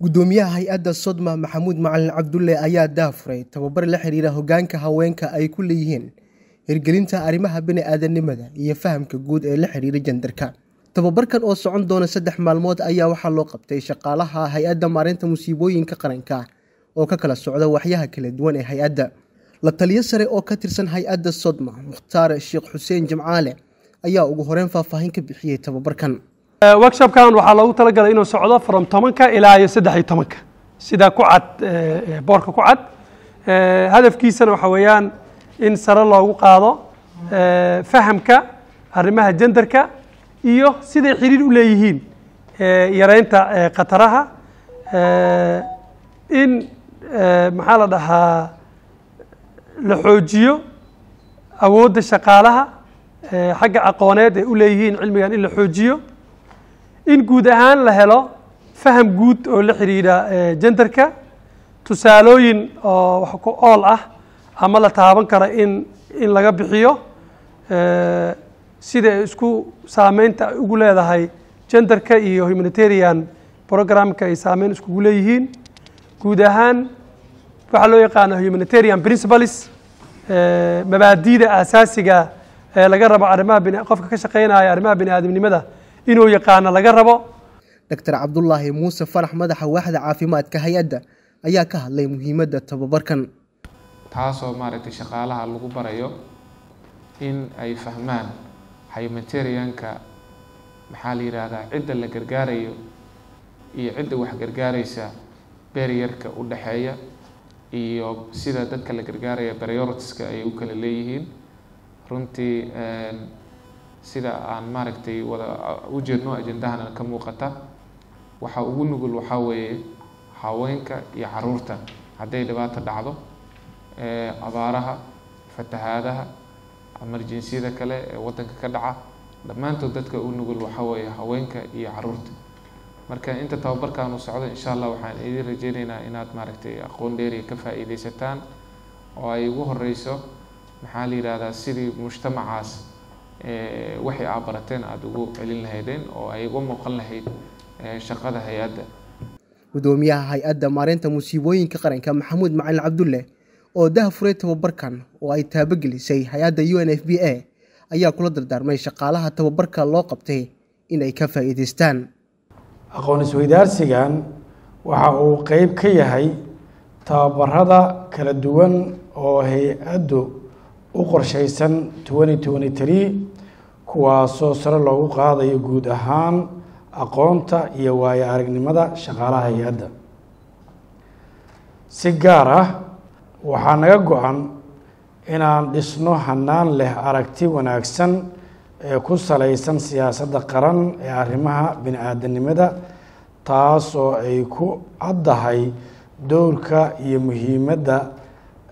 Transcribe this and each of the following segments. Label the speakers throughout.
Speaker 1: gudoomiyaha hay'adda sodma maxamuud macalin cabdulle ayaa daafuray tababar la xiriira hogaanka haweenka ay ku leeyihiin hirgelinta arrimaha bini-aadanimada iyo fahamka guud ee la xiriira jandarka tababarkan oo socon doona saddex maalmood ayaa waxaa loo qabtay shaqaalaha hay'adda maareynta musiibooyinka qaranka oo ka kala socda waxyaha kala duwan ee hay'adda. La taliyo sare oo ka tirsan hay'adda sodma mukhtaar sheekh xuseen jimcaale ayaa ugu horeyn faahfaahin ka bixiyey tababarkan
Speaker 2: workshopkan waxaa loogu talagalay inuu socdo from tobanka ilaa iyo saddex iyo tobanka. Sida ku cad boorka ku cad. Hadafkiisana waxa weeyaan in sare loogu qaado fahamka arrimaha jenderka iyo siday xiriir u leeyihiin yareynta khataraha. In maxaa la dhahaa la xoojiyo awoodda shaqaalaha xagga aqooneed ay u leeyihiin cilmigan in la xoojiyo in guud ahaan la helo faham guud oo la xidhiidha jenderka tusaalooyin oo wax ku ool ah ama la taaban kara in in laga bixiyo sida isku saameynta ay ugu leedahay jenderka iyo humanitarian programka ay saameyn iskugu leeyihiin. Guud ahaan waxaa loo yaqaana humanitarian principles mabaadiida aasaasiga ee laga rabo arrimaha qofka ka shaqeynaya arrimaha bini aadamnimada inuu yaqaano laga rabo.
Speaker 1: Doctor cabdulaahi muuse farax madaxa waaxda caafimaadka hay'adda ayaa ka hadlay muhiimadda tababarkan.
Speaker 3: Taasoo maaragtay shaqaalaha lagu barayo in ay fahmaan humanitarianka maxaa la yidhaahdaa cidda la gargaarayo iyo cidda wax gargaaraysa beryarka u dhexeeya iyo sida dadka la gargaaraya prioritiska ay u kala leeyihiin. Runtii sida aan maaragtay wada u jeedno ajendahana ka muuqata waxa ugu nugul waxaa weeye haweenka iyo carruurta. Hadday dhibaato dhacdo abaaraha fatahaadaha emerjensiyada kale ee waddanka ka dhaca dhammaantood dadka u nugul waxaa weeye haweenka iyo carruurta. Marka inta tababarkan uu socdo insha allah waxaan idin rajeyneynaa inaad maaragtay aqoon dheeriya ka faa'iideysataan oo ay ugu horeyso maxaa la yidhahdaa sidii mujtamacaas waxay aa barateen aada ugu celin lahaydeen oo ay uga muuqan lahayd shaqada hay'adda.
Speaker 1: Gudoomiyaha hay'adda maareynta musiibooyinka qaranka maxamuud macalin cabdulle oo dahafuray tababarkan oo ay taabagelisay hay'adda u n f b a ayaa kula dardaarmay shaqaalaha tababarka loo qabtay inay ka faa'iideystaan
Speaker 4: aqoon isweydaarsigan waxa uu qeyb ka yahay tababarada kala duwan oo hay'addu u qorshaysan twenty twenty three kuwaasoo sare loogu qaadayo guud ahaan aqoonta iyo waayo aragnimada shaqaalaha hay'adda si gaar ah waxaa naga go-an inaan dhisno hanaan leh aragti wanaagsan ee ku salaysan siyaasadda qaran ee arrimaha bini-aadanimada taas oo ay ku caddahay dowrka iyo muhiimadda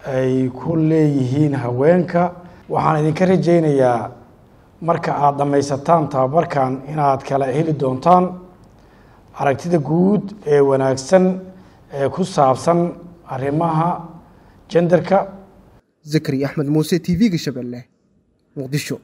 Speaker 4: ay ku leeyihiin haweenka. Waxaan idinka rajaynayaa marka aada dhammaysataan tababarkan inaad kala heli doontaan aragtida guud ee wanaagsan ee ku saabsan arrimaha jenderka
Speaker 1: zakari axmed muuse t v-ga shabeelle muqdisho